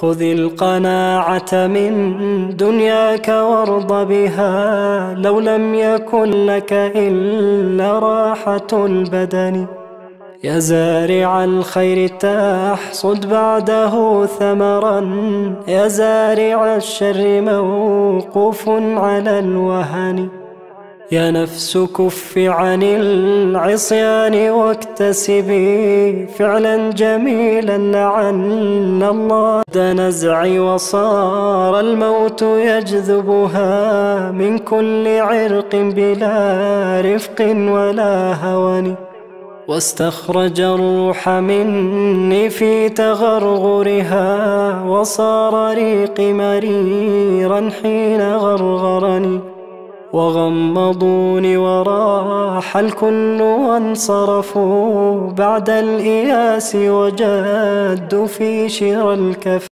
خذ القناعة من دنياك وارض بها لو لم يكن لك إلا راحة البدن. يا زارع الخير تحصد بعده ثمرا يا زارع الشر موقوف على الوهن. يا نفس كف عن العصيان واكتسبي فعلا جميلا لعل الله. نزع وصار الموت يجذبها من كل عرق بلا رفق ولا هون واستخرج الروح مني في تغرغرها وصار ريقي مريرا حين غرغرني وغمضوني وراح الكل وانصرفوا بعد الإياس وجدوا في شر الكف